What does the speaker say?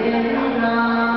Hallelujah.